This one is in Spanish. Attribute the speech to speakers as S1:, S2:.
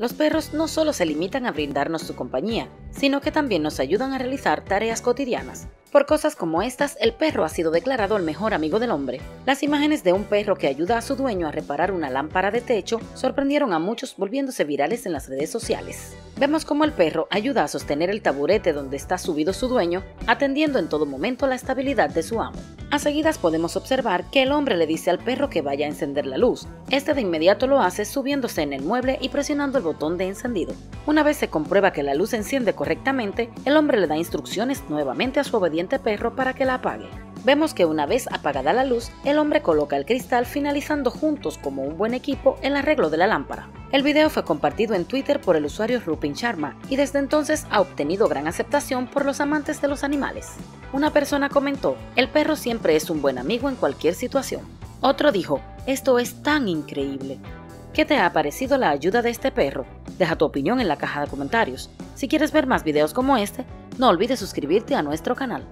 S1: Los perros no solo se limitan a brindarnos su compañía, sino que también nos ayudan a realizar tareas cotidianas. Por cosas como estas, el perro ha sido declarado el mejor amigo del hombre. Las imágenes de un perro que ayuda a su dueño a reparar una lámpara de techo sorprendieron a muchos volviéndose virales en las redes sociales. Vemos cómo el perro ayuda a sostener el taburete donde está subido su dueño, atendiendo en todo momento la estabilidad de su amo. A seguidas podemos observar que el hombre le dice al perro que vaya a encender la luz. Este de inmediato lo hace subiéndose en el mueble y presionando el botón de encendido. Una vez se comprueba que la luz enciende correctamente, el hombre le da instrucciones nuevamente a su obediente perro para que la apague. Vemos que una vez apagada la luz, el hombre coloca el cristal finalizando juntos como un buen equipo el arreglo de la lámpara. El video fue compartido en Twitter por el usuario Rupin Sharma y desde entonces ha obtenido gran aceptación por los amantes de los animales. Una persona comentó, el perro siempre es un buen amigo en cualquier situación. Otro dijo, esto es tan increíble. ¿Qué te ha parecido la ayuda de este perro? Deja tu opinión en la caja de comentarios. Si quieres ver más videos como este, no olvides suscribirte a nuestro canal.